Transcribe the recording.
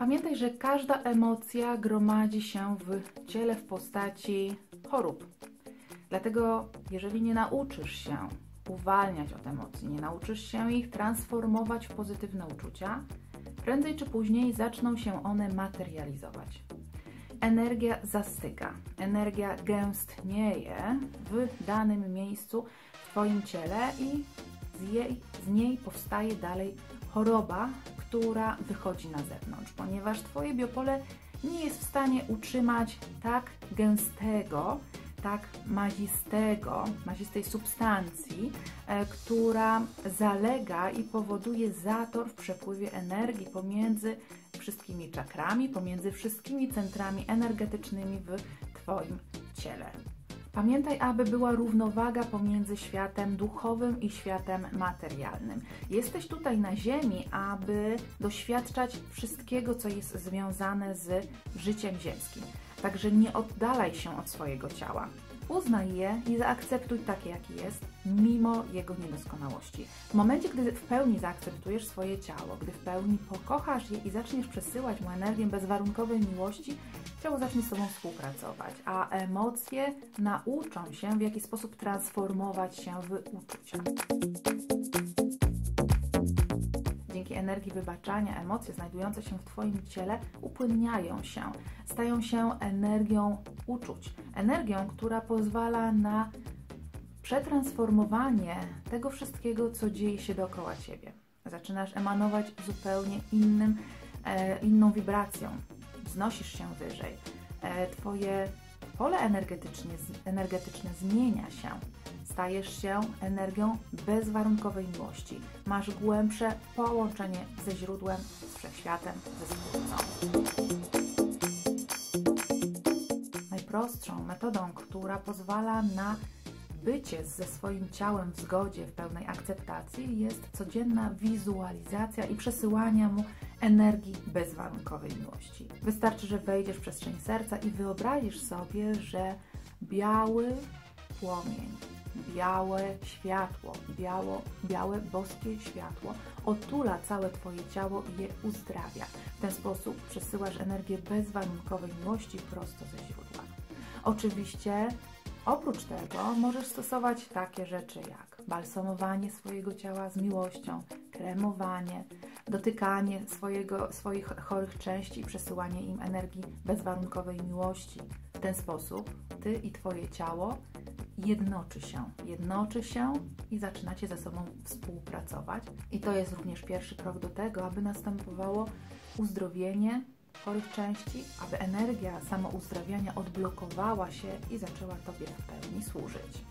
Pamiętaj, że każda emocja gromadzi się w ciele w postaci chorób. Dlatego, jeżeli nie nauczysz się uwalniać od emocji, nie nauczysz się ich transformować w pozytywne uczucia, prędzej czy później zaczną się one materializować. Energia zastyga, energia gęstnieje w danym miejscu w Twoim ciele i z, jej, z niej powstaje dalej choroba, która wychodzi na zewnątrz, ponieważ Twoje biopole nie jest w stanie utrzymać tak gęstego, tak mazistego, mazistej substancji, e, która zalega i powoduje zator w przepływie energii pomiędzy wszystkimi czakrami, pomiędzy wszystkimi centrami energetycznymi w Twoim ciele. Pamiętaj, aby była równowaga pomiędzy światem duchowym i światem materialnym. Jesteś tutaj na Ziemi, aby doświadczać wszystkiego, co jest związane z życiem ziemskim. Także nie oddalaj się od swojego ciała. Uznaj je i zaakceptuj takie, jaki jest, mimo jego niedoskonałości. W momencie, gdy w pełni zaakceptujesz swoje ciało, gdy w pełni pokochasz je i zaczniesz przesyłać mu energię bezwarunkowej miłości, ciało zacznie z Tobą współpracować, a emocje nauczą się, w jaki sposób transformować się w uczucia. Dzięki energii wybaczania emocje znajdujące się w Twoim ciele upłynniają się, stają się energią uczuć, energią, która pozwala na przetransformowanie tego wszystkiego, co dzieje się dookoła Ciebie. Zaczynasz emanować zupełnie innym, e, inną wibracją, wznosisz się wyżej. E, twoje pole energetyczne, energetyczne zmienia się. Stajesz się energią bezwarunkowej miłości. Masz głębsze połączenie ze źródłem, z wszechświatem, ze stwórcą. Najprostszą metodą, która pozwala na bycie ze swoim ciałem w zgodzie, w pełnej akceptacji jest codzienna wizualizacja i przesyłanie mu energii bezwarunkowej miłości. Wystarczy, że wejdziesz w przestrzeń serca i wyobrazisz sobie, że biały płomień, białe światło, biało, białe boskie światło otula całe Twoje ciało i je uzdrawia. W ten sposób przesyłasz energię bezwarunkowej miłości prosto ze źródła. Oczywiście Oprócz tego możesz stosować takie rzeczy jak balsamowanie swojego ciała z miłością, kremowanie, dotykanie swojego, swoich chorych części i przesyłanie im energii bezwarunkowej miłości. W ten sposób Ty i Twoje ciało jednoczy się, jednoczy się i zaczynacie ze sobą współpracować. I to jest również pierwszy krok do tego, aby następowało uzdrowienie chorych części, aby energia samouzdrawiania odblokowała się i zaczęła Tobie w pełni służyć.